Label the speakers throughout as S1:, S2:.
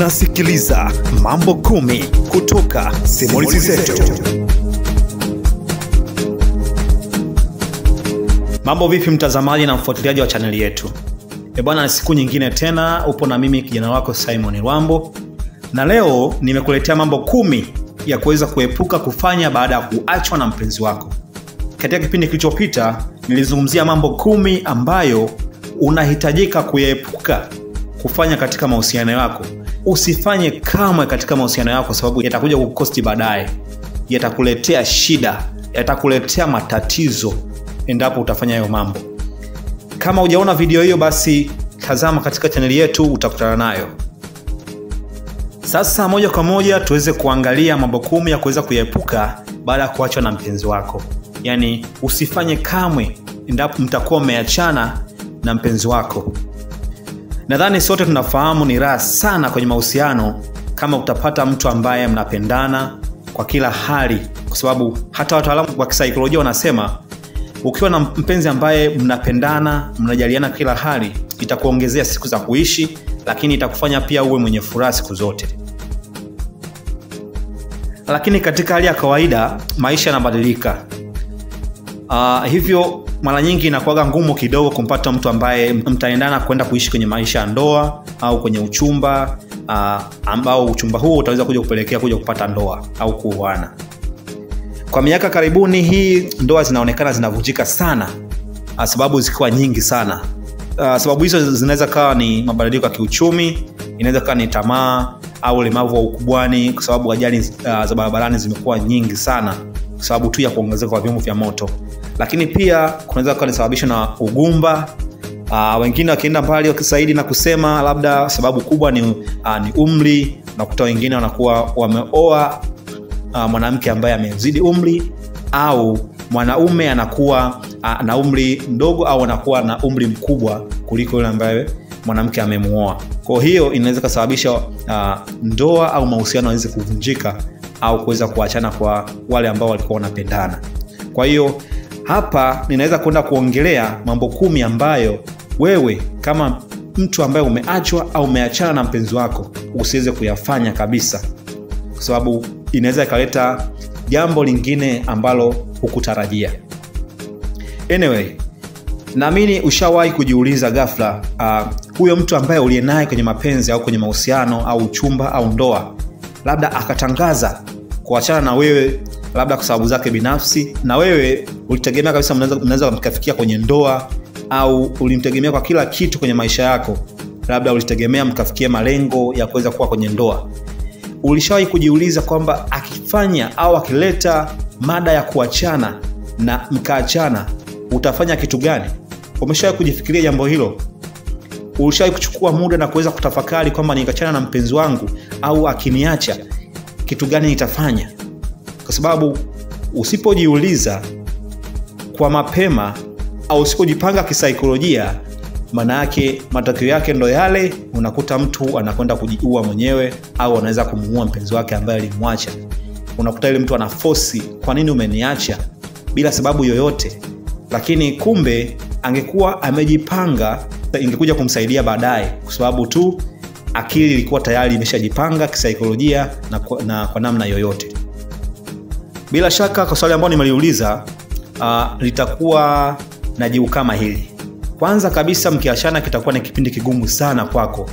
S1: Unasikiliza Mambo Kumi kutoka Simulizi Zetu. Mambo vipi, mtazamaji na mfuatiliaji wa chaneli yetu? E bwana, siku nyingine tena upo na mimi kijana wako Simon Rwambo, na leo nimekuletea mambo kumi ya kuweza kuepuka kufanya baada ya kuachwa na mpenzi wako. Katika kipindi kilichopita nilizungumzia mambo kumi ambayo unahitajika kuyaepuka kufanya katika mahusiano yako. Usifanye kamwe katika mahusiano yako, sababu yatakuja kukosti baadaye, yatakuletea shida, yatakuletea matatizo endapo utafanya hayo mambo. Kama hujaona video hiyo, basi tazama katika chaneli yetu, utakutana nayo. Sasa moja kwa moja tuweze kuangalia mambo kumi ya kuweza kuyaepuka baada ya kuachwa na mpenzi wako. Yaani usifanye kamwe endapo mtakuwa mmeachana na mpenzi wako. Nadhani sote tunafahamu ni raha sana kwenye mahusiano kama utapata mtu ambaye mnapendana kwa kila hali, kwa sababu hata wataalamu wa kisaikolojia wanasema ukiwa na mpenzi ambaye mnapendana, mnajaliana kila hali, itakuongezea siku za kuishi, lakini itakufanya pia uwe mwenye furaha siku zote. Lakini katika hali ya kawaida maisha yanabadilika. Uh, hivyo mara nyingi inakuwaga ngumu kidogo kumpata mtu ambaye mtaendana kwenda kuishi kwenye maisha ya ndoa au kwenye uchumba uh, ambao uchumba huo utaweza kuja kupelekea kuja kupata ndoa au kuoana. Kwa miaka karibuni hii ndoa zinaonekana zinavunjika sana, uh, sababu zikiwa nyingi sana. Uh, sababu hizo zinaweza kawa ni mabadiliko ya kiuchumi, inaweza kawa ni tamaa au ulemavu wa ukubwani, kwa sababu ajali uh, za barabarani zimekuwa nyingi sana kwa sababu tu ya kuongezeka kwa vyombo vya moto lakini pia kunaweza kuwa nisababishwa na ugumba. Uh, wengine wakienda mbali wakisaidi na kusema labda sababu kubwa ni, uh, ni umri. Unakuta wengine wanakuwa wameoa uh, mwanamke ambaye amezidi umri au mwanaume anakuwa uh, na umri mdogo au anakuwa na umri mkubwa kuliko yule ambaye mwanamke amemuoa. Kwa hiyo inaweza kusababisha uh, ndoa au mahusiano yaweze kuvunjika au kuweza kuachana kwa wale ambao walikuwa wanapendana. Kwa hiyo hapa ninaweza kwenda kuongelea mambo kumi ambayo wewe kama mtu ambaye umeachwa au umeachana na mpenzi wako usiweze kuyafanya kabisa, kwa sababu inaweza ikaleta jambo lingine ambalo hukutarajia. Anyway, naamini ushawahi kujiuliza ghafla, uh, huyo mtu ambaye uliye naye kwenye mapenzi au kwenye mahusiano au chumba au ndoa, labda akatangaza kuachana na wewe labda kwa sababu zake binafsi, na wewe ulitegemea kabisa mnaweza mkafikia kwenye ndoa, au ulimtegemea kwa kila kitu kwenye maisha yako, labda ulitegemea mkafikia malengo ya kuweza kuwa kwenye ndoa. Ulishawahi kujiuliza kwamba akifanya au akileta mada ya kuachana na mkaachana, utafanya kitu gani? Umeshawahi kujifikiria jambo hilo? Ulishawahi kuchukua muda na kuweza kutafakari kwamba nikachana na mpenzi wangu au akiniacha, kitu gani nitafanya? Kwa sababu usipojiuliza kwa mapema au usipojipanga kisaikolojia, maana yake matokeo yake ndo yale, unakuta mtu anakwenda kujiua mwenyewe au anaweza kumuua mpenzi wake ambaye alimwacha. Unakuta ile mtu anafosi, kwa nini umeniacha, bila sababu yoyote, lakini kumbe angekuwa amejipanga, ingekuja kumsaidia baadaye, kwa sababu tu akili ilikuwa tayari imeshajipanga kisaikolojia na na kwa namna yoyote. Bila shaka kwa swali ambalo nimeliuliza uh, litakuwa na jibu kama hili. Kwanza kabisa, mkiachana kitakuwa ni kipindi kigumu sana kwako,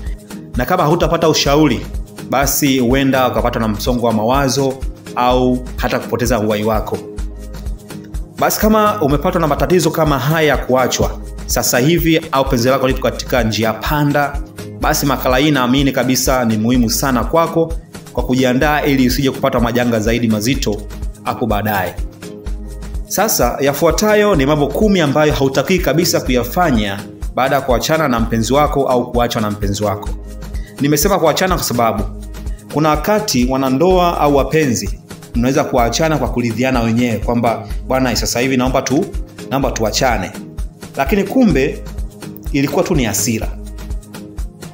S1: na kama hutapata ushauri, basi huenda ukapatwa na msongo wa mawazo au hata kupoteza uhai wako. Basi kama umepatwa na matatizo kama haya ya kuachwa sasa hivi au penzi lako lipo katika njia panda, basi makala hii naamini kabisa ni muhimu sana kwako kwa kujiandaa ili usije kupata majanga zaidi mazito hapo baadaye. Sasa yafuatayo ni mambo kumi ambayo hautakii kabisa kuyafanya baada ya kuachana na mpenzi wako au kuachwa na mpenzi wako. Nimesema kuachana kwa sababu kuna wakati wanandoa au wapenzi mnaweza kuachana kwa kuridhiana wenyewe kwamba bwana, sasa hivi naomba tu naomba tuachane, lakini kumbe ilikuwa tu ni asira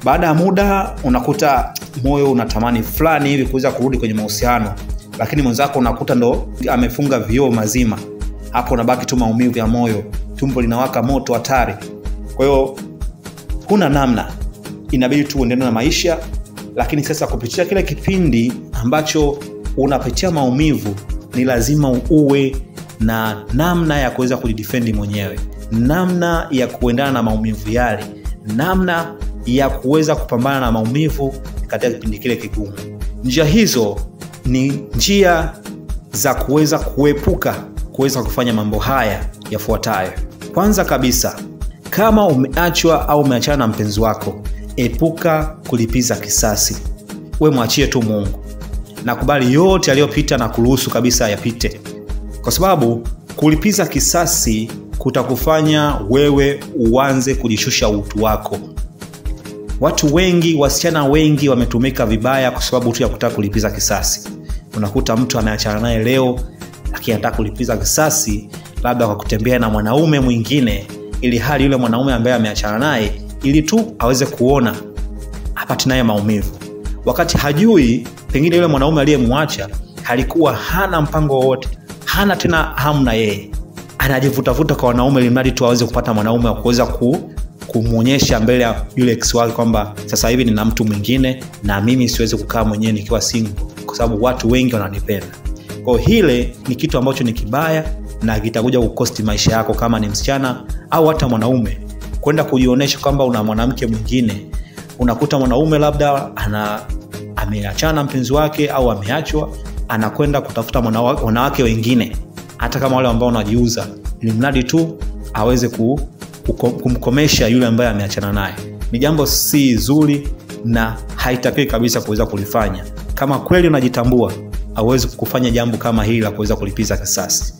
S1: Baada ya muda unakuta moyo unatamani fulani hivi kuweza kurudi kwenye mahusiano lakini mwenzako unakuta ndo amefunga vioo mazima, hapo unabaki tu maumivu ya moyo, tumbo linawaka moto hatari. Kwa hiyo huna namna, inabidi tu uendelee na maisha lakini sasa kupitia kile kipindi ambacho unapitia maumivu ni lazima uwe na namna ya kuweza kujidifendi mwenyewe. Namna ya kuendana na maumivu yale. Namna ya kuweza kupambana na maumivu katika kipindi kile kigumu. Njia hizo ni njia za kuweza kuepuka kuweza kufanya mambo haya yafuatayo. Kwanza kabisa kama umeachwa au umeachana na mpenzi wako epuka kulipiza kisasi. We mwachie tu mungu. Nakubali yote yaliyopita na kuruhusu kabisa yapite. Kwa sababu kulipiza kisasi kutakufanya wewe uanze kujishusha utu wako watu wengi wasichana wengi wametumika vibaya kwa sababu tu ya kutaka kulipiza kisasi. Unakuta mtu ameachana naye leo lakini anataka kulipiza kisasi labda kwa kutembea na mwanaume mwingine ili hali yule mwanaume ambaye ameachana naye ili tu aweze kuona apate naye maumivu. Wakati hajui pengine yule mwanaume aliyemwacha alikuwa hana mpango wowote hana tena hamu na yeye. Anajivutavuta kwa wanaume ili mradi tu aweze kupata mwanaume wa kuweza ku, kumwonyesha mbele ya yule ex wake kwamba sasa hivi nina mtu mwingine na mimi siwezi kukaa mwenyewe nikiwa single kwa sababu watu wengi wananipenda. Kwao hile ni kitu ambacho ni kibaya na kitakuja kukosti maisha yako kama ni msichana au hata mwanaume. Kwenda kujionyesha kwamba una mwanamke mwingine unakuta mwanaume labda ana ameachana mpenzi wake au ameachwa anakwenda kutafuta wanawake wengine. Hata kama wale ambao wanajiuza ili mradi tu aweze ku, kumkomesha yule ambaye ameachana naye. Ni jambo si zuri na haitakiwi kabisa kuweza kulifanya. Kama kweli unajitambua awezi kufanya jambo kama hili la kuweza kulipiza kisasi.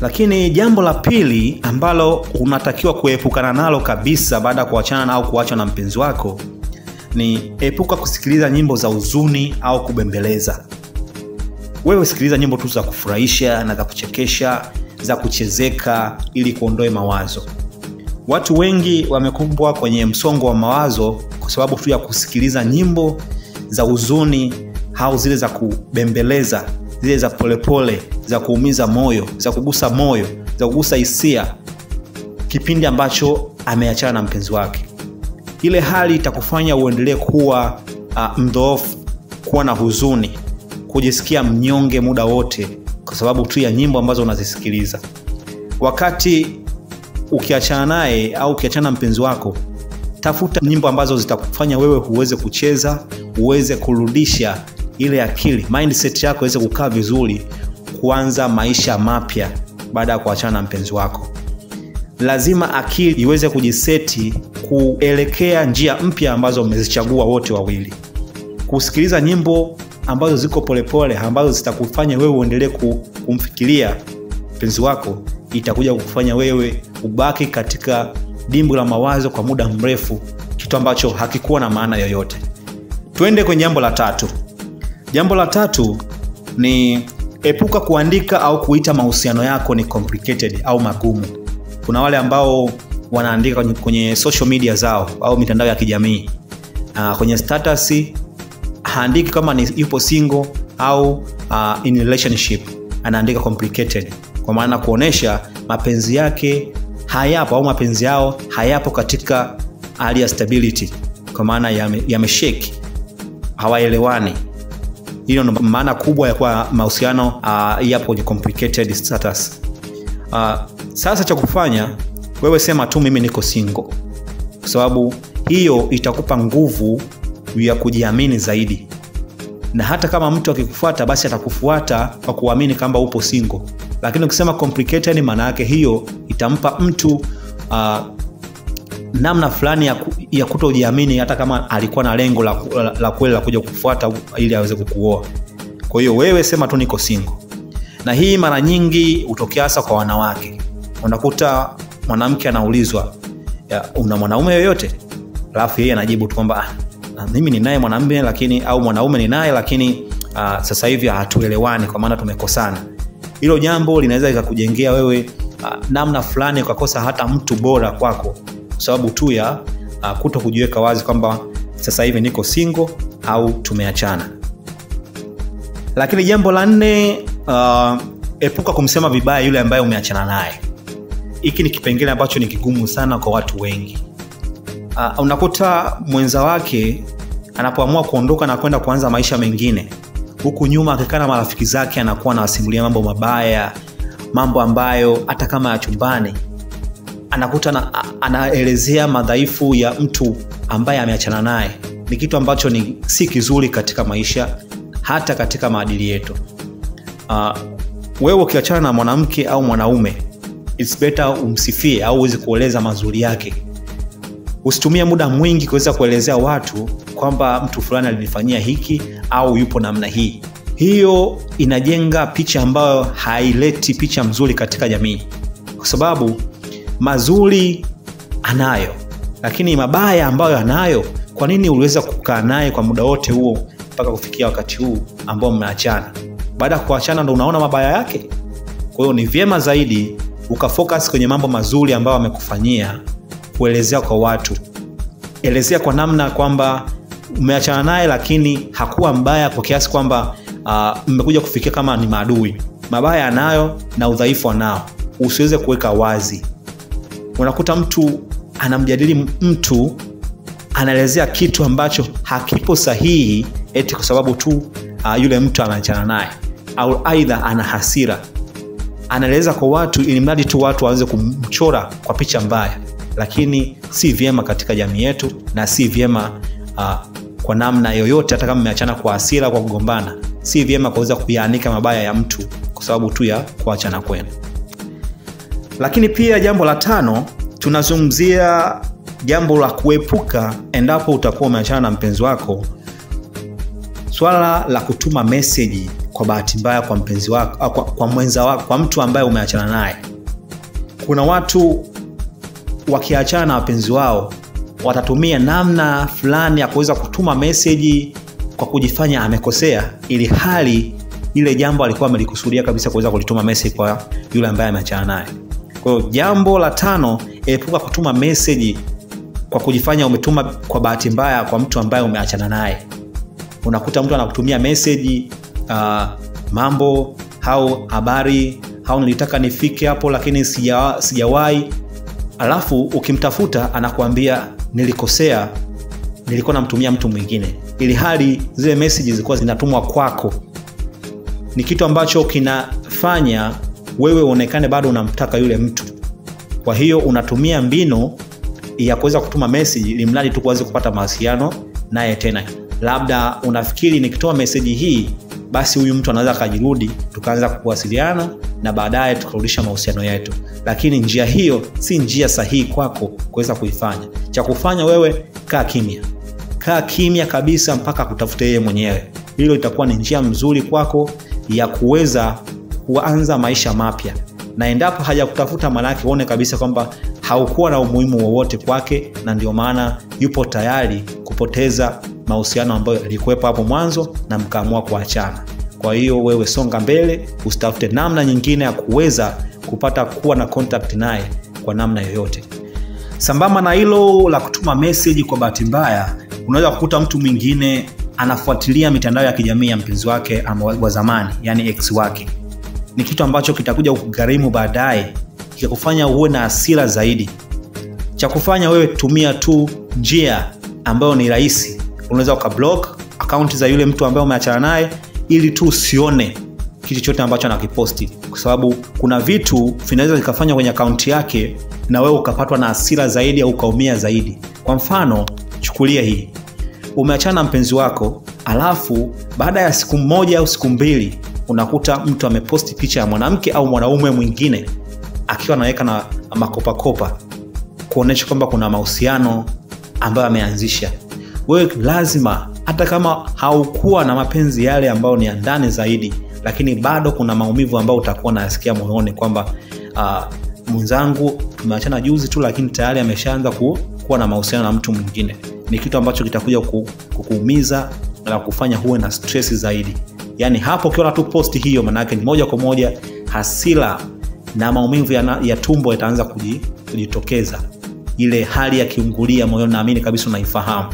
S1: Lakini jambo la pili ambalo unatakiwa kuepukana nalo kabisa baada ya kuachana au kuachwa na mpenzi wako ni epuka kusikiliza nyimbo za huzuni au kubembeleza. Wewe sikiliza nyimbo tu za kufurahisha na za kuchekesha za kuchezeka ili kuondoe mawazo watu wengi wamekumbwa kwenye msongo wa mawazo kwa sababu tu ya kusikiliza nyimbo za huzuni au zile za kubembeleza zile za polepole pole, za kuumiza moyo za kugusa moyo za kugusa hisia kipindi ambacho ameachana na mpenzi wake. Ile hali itakufanya uendelee kuwa uh, mdhoofu kuwa na huzuni kujisikia mnyonge muda wote kwa sababu tu ya nyimbo ambazo unazisikiliza. Wakati ukiachana naye au ukiachana na mpenzi wako tafuta nyimbo ambazo zitakufanya wewe uweze kucheza uweze kurudisha ile akili mindset yako iweze kukaa vizuri kuanza maisha mapya baada ya kuachana na mpenzi wako. Lazima akili iweze kujiseti kuelekea njia mpya ambazo umezichagua wote wawili. Kusikiliza nyimbo ambazo ziko polepole pole, ambazo zitakufanya wewe uendelee kumfikiria mpenzi wako itakuja kufanya wewe ubaki katika dimbu la mawazo kwa muda mrefu kitu ambacho hakikuwa na maana yoyote. Twende kwenye jambo la tatu. Jambo la tatu ni epuka kuandika au kuita mahusiano yako ni complicated au magumu. Kuna wale ambao wanaandika kwenye, kwenye social media zao au mitandao ya kijamii. Uh, kwenye status haandiki kama ni yupo single au uh, in relationship. Anaandika complicated. Kwa maana kuonesha mapenzi yake hayapo au mapenzi yao hayapo katika hali ya stability kwa maana yamesheki yame hawaelewani. Hiyo ndo maana kubwa ya kuwa mahusiano uh, yapo kwenye complicated status. Uh, sasa cha kufanya wewe sema tu mimi niko singo kwa sababu hiyo itakupa nguvu ya kujiamini zaidi. Na hata kama mtu akikufuata basi atakufuata kwa kuamini kwamba upo single lakini ukisema complicated maana yake hiyo itampa mtu uh, namna fulani ya, ku, ya kutojiamini hata kama alikuwa na lengo la, la, la kweli la kuja kufuata ili aweze kukuoa. Kwa hiyo wewe sema tu niko single. Na hii mara nyingi hutokea hasa kwa wanawake. Unakuta mwanamke anaulizwa una mwanaume yoyote? Alafu yeye anajibu tu kwamba ah, mimi ninaye mwanaume lakini au mwanaume ninaye lakini uh, sasa hivi hatuelewani kwa maana tumekosana hilo jambo linaweza likakujengea wewe uh, namna fulani ukakosa hata mtu bora kwako. Kwa sababu tu ya uh, kuto kujiweka wazi kwamba sasa hivi niko singo au tumeachana. Lakini jambo la nne uh, epuka kumsema vibaya yule ambaye umeachana naye. Hiki ni kipengele ambacho ni kigumu sana kwa watu wengi. Uh, unakuta mwenza wake anapoamua kuondoka na kwenda kuanza maisha mengine huku nyuma akikaa na marafiki zake anakuwa anawasimulia mambo mabaya mambo ambayo hata kama ya chumbani anakuta na, anaelezea madhaifu ya mtu ambaye ameachana naye. Ni kitu ambacho ni si kizuri katika maisha hata katika maadili yetu. Uh, wewe ukiachana na mwanamke au mwanaume it's better umsifie au uwezi kueleza mazuri yake usitumie muda mwingi kuweza kuelezea watu kwamba mtu fulani alinifanyia hiki au yupo namna hii. Hiyo inajenga picha ambayo haileti picha mzuri katika jamii. Kwa sababu mazuri anayo lakini mabaya ambayo anayo kwa nini uliweza kukaa naye kwa muda wote huo mpaka kufikia wakati huu ambao mmeachana? Baada ya kuachana ndo unaona mabaya yake? Kwa hiyo ni vyema zaidi ukafocus kwenye mambo mazuri ambayo amekufanyia kuelezea kwa watu. Elezea kwa namna kwamba umeachana naye lakini hakuwa mbaya kwa kiasi kwamba uh, kufikia kama ni maadui. Mabaya anayo na udhaifu anao. Usiweze kuweka wazi. Unakuta mtu anamjadili mtu anaelezea kitu ambacho hakipo sahihi eti kwa sababu tu uh, yule mtu anaachana naye. Au aidha ana hasira. Anaeleza kwa watu ili mradi tu watu waweze kumchora kwa picha mbaya lakini si vyema katika jamii yetu na si vyema uh, kwa namna yoyote hata kama mmeachana kwa asira kwa kugombana si vyema kuweza kuyaanika mabaya ya mtu kwa sababu tu ya kuachana kwenu. Lakini pia jambo la tano tunazungumzia jambo la kuepuka endapo utakuwa umeachana na mpenzi wako swala la kutuma meseji kwa bahati mbaya kwa mpenzi wako kwa, kwa mwenza wako kwa mtu ambaye umeachana naye. Kuna watu wakiachana na wapenzi wao watatumia namna fulani ya kuweza kutuma meseji kwa kujifanya amekosea ili hali ile jambo alikuwa amelikusudia kabisa kuweza kulituma meseji kwa yule ambaye ameachana naye. Kwa jambo la tano epuka kutuma meseji kwa kujifanya umetuma kwa bahati mbaya kwa mtu ambaye umeachana naye. Unakuta mtu anakutumia meseji uh, mambo au habari au nilitaka nifike hapo lakini sijawahi. sija alafu ukimtafuta anakuambia nilikosea nilikuwa namtumia mtu mwingine. Ili hali zile meseji zilikuwa zinatumwa kwako. Ni kitu ambacho kinafanya wewe uonekane bado unamtaka yule mtu. Kwa hiyo unatumia mbinu ya kuweza kutuma meseji ili mradi tu kuweze kupata mawasiliano naye tena. Labda unafikiri nikitoa meseji hii basi huyu mtu anaweza akajirudi tukaanza kuwasiliana na baadaye tukarudisha mahusiano yetu. Lakini njia hiyo si njia sahihi kwako kuweza kuifanya. Cha kufanya wewe kaa kimya. Kaa kimya kabisa mpaka kutafute yeye mwenyewe. Hilo itakuwa ni njia mzuri kwako ya kuweza kuanza maisha mapya. Na endapo hajakutafuta maanake uone kabisa kwamba haukuwa na umuhimu wowote kwake na ndio maana yupo tayari kupoteza mahusiano ambayo yalikuwepo hapo mwanzo na mkaamua kuachana kwa hiyo wewe songa mbele usitafute namna nyingine ya kuweza kupata kuwa na contact naye kwa namna yoyote. Sambamba na hilo la kutuma message, kwa bahati mbaya unaweza kukuta mtu mwingine anafuatilia mitandao ya kijamii ya mpenzi wake wa zamani yani ex wake. Ni kitu ambacho kitakuja kugharimu baadaye kikakufanya uwe na asira zaidi. Cha kufanya wewe tumia tu njia ambayo ni rahisi. Unaweza ukablock akaunti za yule mtu ambaye umeachana naye ili tu usione kitu chote ambacho anakiposti. Kwa sababu kuna vitu vinaweza vikafanywa kwenye akaunti yake na wewe ukapatwa na asira zaidi au ukaumia zaidi. Kwa mfano chukulia hii. Umeachana na mpenzi wako alafu baada ya siku moja au siku mbili unakuta mtu ameposti picha ya mwanamke au mwanaume mwingine akiwa anaweka na makopakopa kuonyesha kwamba kuna mahusiano ambayo ameanzisha. Wewe lazima hata kama haukuwa na mapenzi yale ambayo ni ya ndani zaidi lakini bado kuna maumivu ambayo utakuwa nayasikia moyoni kwamba uh, mwenzangu tumeachana juzi tu lakini tayari ameshaanza ku, kuwa na mahusiano na mtu mwingine. Ni kitu ambacho kitakuja kukuumiza na kufanya huwe na stress zaidi. Yaani hapo ukiona tu posti hiyo maanaake ni moja kwa moja hasira na maumivu ya, ya tumbo yataanza kujitokeza. Ile hali ya kiungulia moyoni naamini kabisa unaifahamu.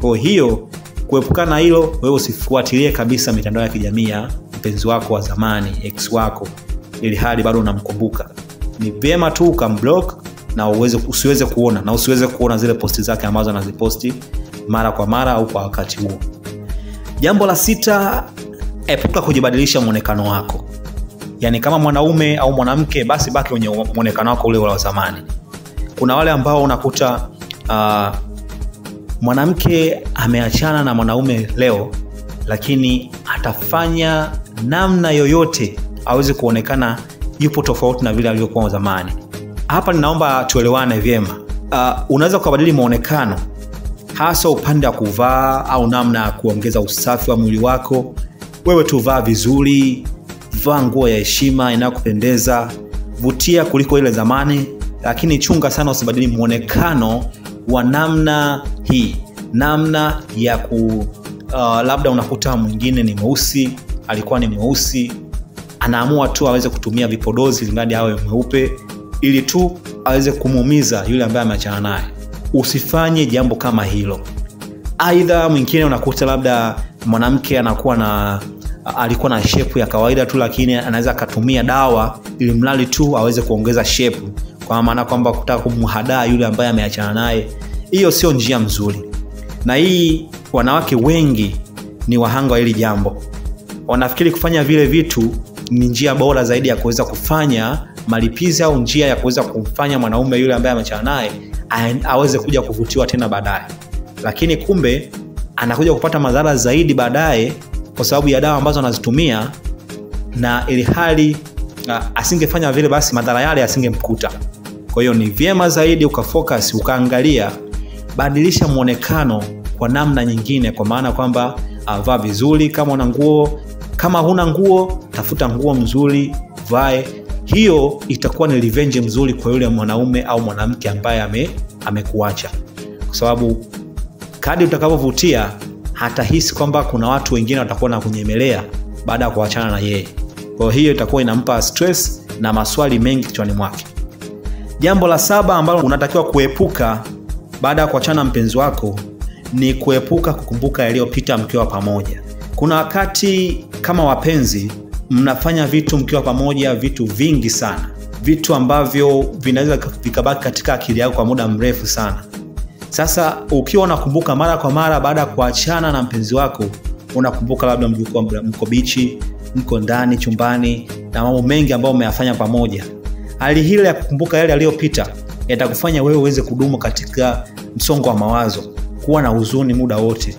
S1: Kwa hiyo kuepukana na hilo wewe usifuatilie kabisa mitandao ya kijamii ya mpenzi wako wa zamani ex wako ili hali bado unamkumbuka. Ni vyema tu ukamblock na uweze, usiweze kuona na usiweze kuona zile posti zake ambazo anaziposti mara kwa mara au kwa wakati huo. Jambo la sita epuka kujibadilisha mwonekano wako. Yaani kama mwanaume au mwanamke basi baki kwenye mwonekano wako ule wa zamani. Kuna wale ambao unakuta uh, mwanamke ameachana na mwanaume leo lakini atafanya namna yoyote aweze kuonekana yupo tofauti na vile alivyokuwa zamani. Hapa ninaomba tuelewane vyema. Uh, unaweza ukabadili mwonekano hasa upande wa kuvaa au namna ya kuongeza usafi wa mwili wako. Wewe tuvaa vizuri vaa nguo ya heshima inayokupendeza vutia kuliko ile zamani lakini chunga sana usibadili mwonekano wa namna hii. Namna ya ku uh, labda unakuta mwingine ni mweusi alikuwa ni mweusi anaamua tu aweze kutumia vipodozi limradi awe mweupe ili tu aweze kumuumiza yule ambaye ameachana naye. Usifanye jambo kama hilo. Aidha mwingine unakuta labda mwanamke anakuwa na alikuwa na shepu ya kawaida tu lakini anaweza akatumia dawa ili mradi tu aweze kuongeza shepu kwa maana kwamba kutaka kumhadaa yule ambaye ameachana naye hiyo sio njia mzuri. Na hii wanawake wengi ni wahanga wa hili jambo. Wanafikiri kufanya vile vitu ni njia bora zaidi ya kuweza kufanya malipizi au njia ya kuweza kumfanya mwanaume yule ambaye ameachana naye aweze kuja kuvutiwa tena baadaye. Lakini kumbe anakuja kupata madhara zaidi baadaye kwa sababu ya dawa ambazo anazitumia na ili hali asingefanya vile basi madhara yale asingemkuta kwa hiyo ni vyema zaidi ukafocus ukaangalia badilisha mwonekano kwa namna nyingine kwa maana kwamba uh, vaa vizuri kama una nguo. Kama huna nguo tafuta nguo mzuri vae. Hiyo itakuwa ni revenge mzuri kwa yule mwanaume au mwanamke ambaye ame, amekuacha. Kwa sababu kadi utakavyovutia hatahisi kwamba kuna watu wengine watakuwa na kunyemelea baada ya kuachana na yeye. Kwa hiyo itakuwa inampa stress na maswali mengi kichwani mwake jambo la saba ambalo unatakiwa kuepuka baada ya kuachana na mpenzi wako ni kuepuka kukumbuka yaliyopita mkiwa pamoja. Kuna wakati kama wapenzi mnafanya vitu mkiwa pamoja vitu vingi sana. Vitu ambavyo vinaweza vikabaki katika akili yako kwa muda mrefu sana. Sasa ukiwa unakumbuka mara kwa mara baada ya kuachana na mpenzi wako unakumbuka labda mko bichi mko ndani chumbani na mambo mengi ambayo umeyafanya pamoja hali hile ya kukumbuka yale yaliyopita yatakufanya wewe uweze kudumu katika msongo wa mawazo kuwa na huzuni muda wote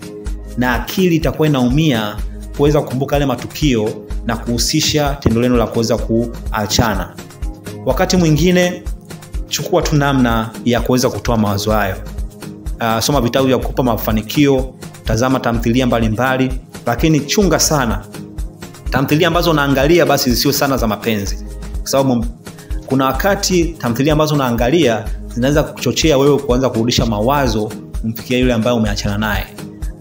S1: na akili itakuwa inaumia kuweza kukumbuka yale matukio na kuhusisha tendo lenu la kuweza kuachana. Wakati mwingine chukua tu namna ya kuweza kutoa mawazo hayo. Uh, soma vitabu vya kukupa mafanikio tazama tamthilia mbalimbali mbali, lakini chunga sana. Tamthilia ambazo unaangalia basi zisio sana za mapenzi. Kwa sababu kuna wakati tamthilia ambazo unaangalia zinaweza kuchochea wewe kuanza kurudisha mawazo kumfikia yule ambaye umeachana naye.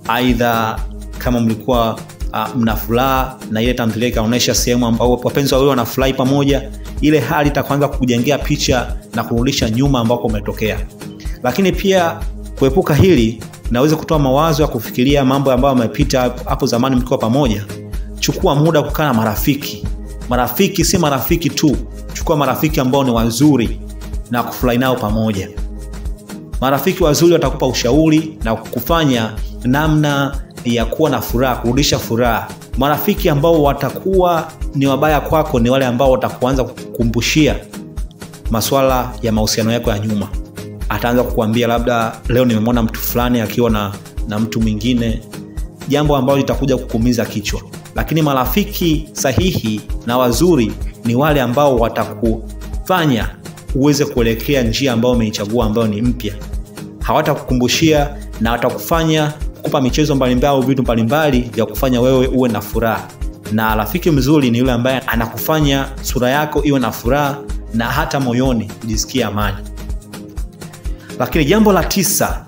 S1: Aidha kama mlikuwa uh, mna furaha na ile tamthilia ikaonyesha sehemu ambao wapenzi wawili wanafurahi pamoja ile hali itakuanza kujengea picha na kurudisha nyuma ambako umetokea. Lakini pia kuepuka hili naweza kutoa mawazo ya kufikiria mambo ambayo amepita hapo zamani mkiwa pamoja. Chukua muda kukaa na marafiki. Marafiki si marafiki tu chukua marafiki ambao ni wazuri na kufurahi nao pamoja. Marafiki wazuri watakupa ushauri na kufanya namna ya kuwa na furaha kurudisha furaha. Marafiki ambao watakuwa ni wabaya kwako ni wale ambao watakuanza kukumbushia maswala ya mahusiano yako ya nyuma. Ataanza kukuambia labda leo nimemwona mtu fulani akiwa na, na mtu mwingine. Jambo ambalo litakuja kukumiza kichwa. Lakini marafiki sahihi na wazuri ni wale ambao watakufanya uweze kuelekea njia ambayo umeichagua ambayo ni mpya. Hawatakukumbushia na watakufanya kupa michezo mbalimbali au vitu mbalimbali vya kufanya wewe uwe na furaha. Na rafiki mzuri ni yule ambaye anakufanya sura yako iwe na furaha na hata moyoni ujisikie amani. Lakini jambo la tisa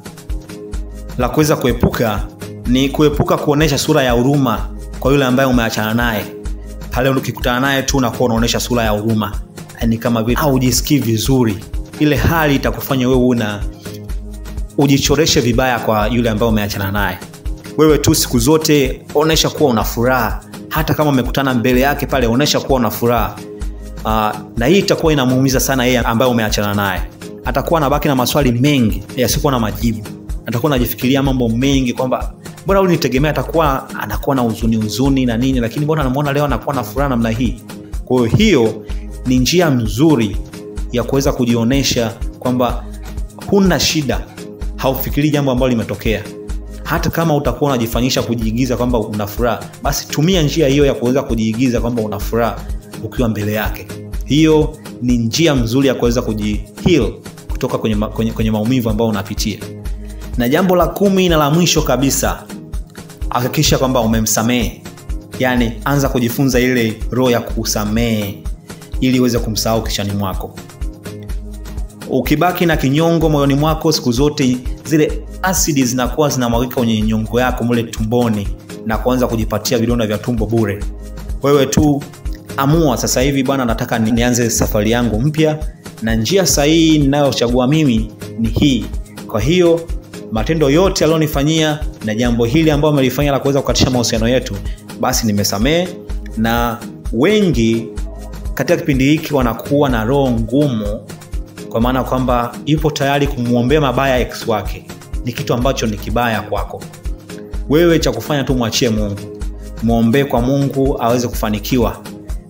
S1: la kuweza kuepuka ni kuepuka kuonyesha sura ya huruma kwa yule ambaye umeachana naye pale ukikutana naye tu unakuwa unaonyesha sura ya huruma ni kama vile au vizuri. Ile hali itakufanya wewe una ujichoreshe vibaya kwa yule ambaye umeachana naye. Wewe tu siku zote onesha kuwa una furaha. Hata kama umekutana mbele yake pale onesha kuwa una furaha. Uh, na hii itakuwa inamuumiza sana yeye ambaye umeachana naye. Atakuwa anabaki na maswali mengi yasiyokuwa na majibu. Atakuwa anajifikiria mambo mengi kwamba mbona huyu nitegemea atakuwa anakuwa na huzuni huzuni na nini lakini mbona namuona leo anakuwa na furaha namna hii. Kwa hiyo hiyo ni njia mzuri ya kuweza kujionyesha kwamba huna shida haufikirii jambo ambalo limetokea. Hata kama utakuwa unajifanyisha kujiigiza kwamba una furaha basi tumia njia hiyo ya kuweza kujiigiza kwamba una furaha ukiwa mbele yake. Hiyo ni njia mzuri ya kuweza kujihil kutoka kwenye, ma, kwenye, kwenye maumivu ambayo unapitia na jambo la kumi na la mwisho kabisa hakikisha kwamba umemsamehe. Yaani anza kujifunza ile roho ya kusamehe ili uweze kumsahau kichani mwako. Ukibaki na kinyongo moyoni mwako siku zote zile asidi zinakuwa zinamwagika kwenye nyongo yako mule tumboni na kuanza kujipatia vidonda vya tumbo bure. Wewe tu amua sasa hivi bwana nataka nianze safari yangu mpya na njia sahihi ninayochagua mimi ni hii. Kwa hiyo matendo yote alionifanyia na jambo hili ambayo amelifanya la kuweza kukatisha mahusiano yetu basi nimesamehe. Na wengi katika kipindi hiki wanakuwa na roho ngumu kwa maana kwamba yupo tayari kumwombea mabaya ex wake. Ni kitu ambacho ni kibaya kwako. Wewe cha kufanya tu mwachie mungu. Mwombee kwa mungu aweze kufanikiwa.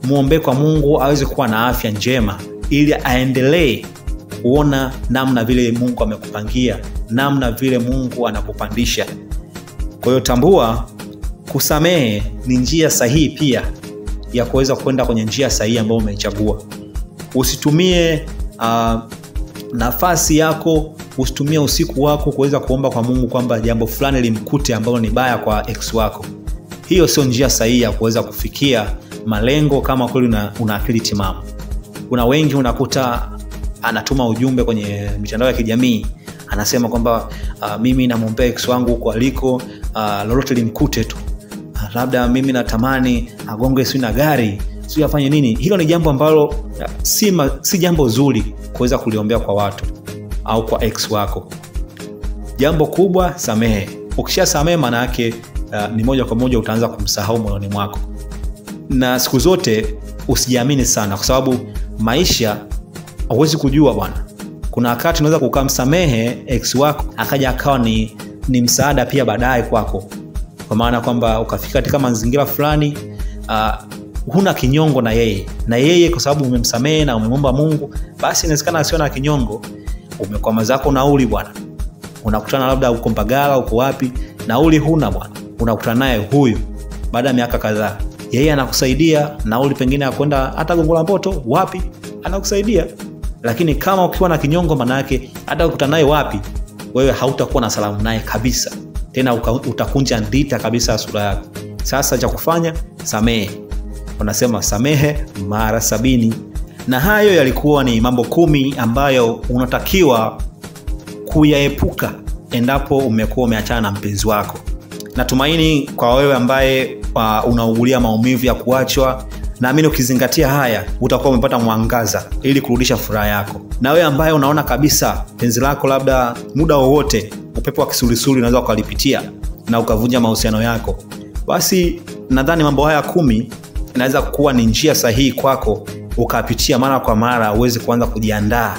S1: Mwombee kwa mungu aweze kuwa na afya njema ili aendelee kuona namna vile mungu amekupangia namna vile mungu anakupandisha. Kwa hiyo tambua kusamehe ni njia sahihi pia ya kuweza kwenda kwenye njia sahihi ambayo umeichagua. Usitumie uh, nafasi yako usitumie usiku wako kuweza kuomba kwa mungu kwamba jambo fulani limkute ambalo ni baya kwa ex wako. Hiyo sio njia sahihi ya kuweza kufikia malengo kama kweli una, una akili timamu. Kuna wengi unakuta anatuma ujumbe kwenye mitandao ya kijamii anasema kwamba uh, mimi namwombea ex wangu huko aliko uh, lolote limkute tu. Uh, labda mimi natamani agonge si na gari si afanye nini. Hilo ni jambo ambalo uh, si, ma, si jambo zuri kuweza kuliombea kwa watu au kwa ex wako. Jambo kubwa samehe. Ukisha samehe maana yake uh, ni moja kwa moja utaanza kumsahau moyoni mwako. Na siku zote usijiamini sana kwa sababu maisha hauwezi kujua bwana kuna wakati unaweza kukamsamehe ex wako akaja akawa ni, ni msaada pia baadaye kwako. Kwa maana kwamba ukafika katika mazingira fulani uh, huna kinyongo na yeye. Na yeye kwa sababu umemsamehe na umemwomba mungu basi inawezekana asio na kinyongo. Umekwama zako nauli bwana. Unakutana labda uko mbagala uko wapi nauli huna bwana. Unakutana naye huyu baada ya miaka kadhaa. Yeye anakusaidia nauli pengine ya kwenda hata gongo la mboto wapi anakusaidia lakini kama ukiwa na kinyongo manayake hata ukutana naye wapi wewe hautakuwa na salamu naye kabisa. Tena utakunja ndita kabisa sura yako. Sasa cha kufanya samehe. Wanasema samehe mara sabini. Na hayo yalikuwa ni mambo kumi ambayo unatakiwa kuyaepuka endapo umekuwa umeachana na mpenzi wako. Natumaini kwa wewe ambaye uh, unaugulia maumivu ya kuachwa naamini ukizingatia haya utakuwa umepata mwangaza ili kurudisha furaha yako. Na wewe ambaye unaona kabisa penzi lako labda muda wowote upepo wa kisulisuli unaweza ukalipitia na ukavunja mahusiano yako basi nadhani mambo haya kumi inaweza kuwa ni njia sahihi kwako ukapitia mara kwa mara uweze kuanza kujiandaa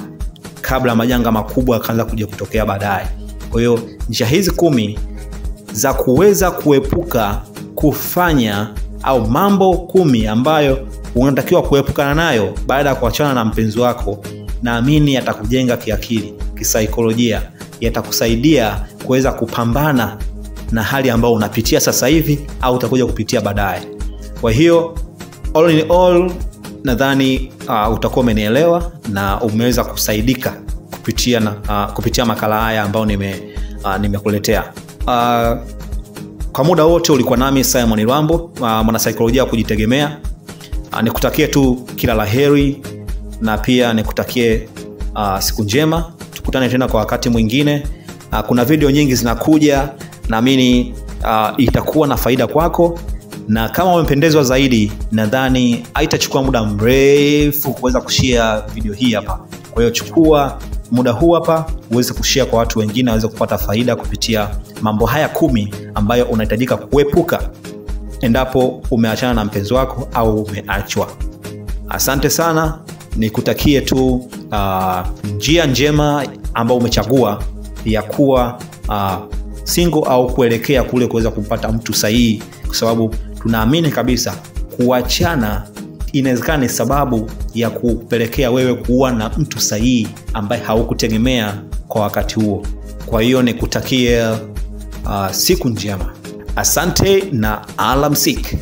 S1: kabla majanga makubwa yakaanza kuja kutokea baadaye. Kwa hiyo njia hizi kumi za kuweza kuepuka kufanya au mambo kumi ambayo unatakiwa kuepukana nayo baada ya kuachana na mpenzi wako naamini yatakujenga kiakili kisaikolojia yatakusaidia kuweza kupambana na hali ambayo unapitia sasa hivi au utakuja kupitia baadaye. Kwa hiyo all in all nadhani uh, utakuwa umenielewa na umeweza kusaidika kupitia, na, uh, kupitia makala haya ambayo nime, uh, nimekuletea. Uh, kwa muda wote ulikuwa nami simon rambo mwanasikolojia mwanasaikolojia wa kujitegemea. Uh, nikutakie tu kila la heri na pia nikutakie uh, siku njema. Tukutane tena kwa wakati mwingine. Uh, kuna video nyingi zinakuja naamini uh, itakuwa na faida kwako. Na kama umependezwa zaidi nadhani haitachukua muda mrefu kuweza kushia video hii hapa. Kwa hiyo chukua muda huu hapa uweze kushia kwa watu wengine waweze kupata faida kupitia mambo haya kumi ambayo unahitajika kuepuka endapo umeachana na mpenzi wako au umeachwa. Asante sana. Nikutakie tu uh, njia njema ambayo umechagua ya kuwa uh, singo au kuelekea kule kuweza kumpata mtu sahihi kwa sababu tunaamini kabisa kuachana inawezekana ni sababu ya kupelekea wewe kuwa na mtu sahihi ambaye haukutegemea kwa wakati huo. Kwa hiyo nikutakie uh, siku njema. Asante na alamsik